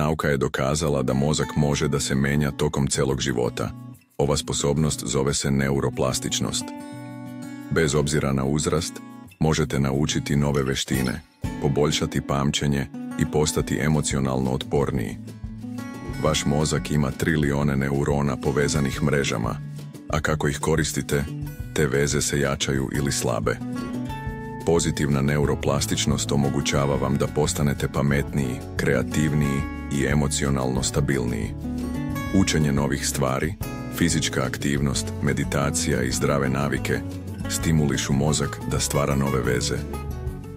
Nauka je dokazala da mozak može da se menja tokom celog života. Ova sposobnost zove se neuroplastičnost. Bez obzira na uzrast, možete naučiti nove veštine, poboljšati pamćenje i postati emocionalno otporniji. Vaš mozak ima trilione neurona povezanih mrežama, a kako ih koristite, te veze se jačaju ili slabe. Pozitivna neuroplastičnost omogućava vam da postanete pametniji, kreativniji i emocionalno stabilniji. Učenje novih stvari, fizička aktivnost, meditacija i zdrave navike stimulišu mozak da stvara nove veze.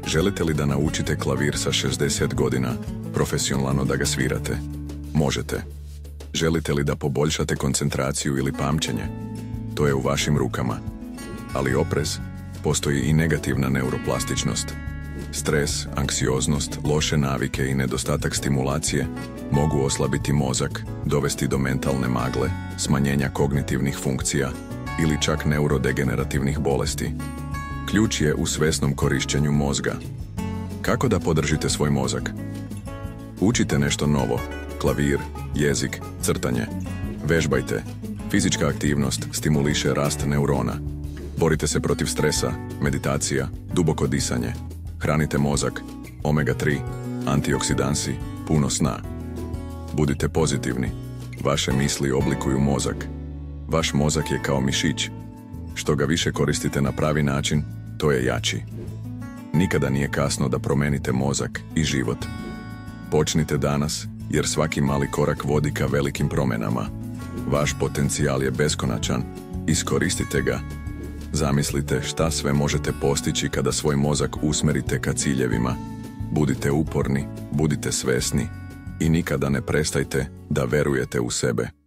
Želite li da naučite klavir sa 60 godina, profesionalno da ga svirate? Možete. Želite li da poboljšate koncentraciju ili pamćenje? To je u vašim rukama. Ali oprez, postoji i negativna neuroplastičnost. Stres, anksioznost, loše navike i nedostatak stimulacije mogu oslabiti mozak, dovesti do mentalne magle, smanjenja kognitivnih funkcija ili čak neurodegenerativnih bolesti. Ključ je u svesnom korišćenju mozga. Kako da podržite svoj mozak? Učite nešto novo, klavir, jezik, crtanje. Vežbajte. Fizička aktivnost stimuliše rast neurona. Borite se protiv stresa, meditacija, duboko disanje. Hranite mozak, omega-3, antioksidansi, puno sna. Budite pozitivni. Vaše misli oblikuju mozak. Vaš mozak je kao mišić. Što ga više koristite na pravi način, to je jači. Nikada nije kasno da promenite mozak i život. Počnite danas, jer svaki mali korak vodi ka velikim promjenama. Vaš potencijal je beskonačan, iskoristite ga. Zamislite šta sve možete postići kada svoj mozak usmerite ka ciljevima. Budite uporni, budite svesni i nikada ne prestajte da verujete u sebe.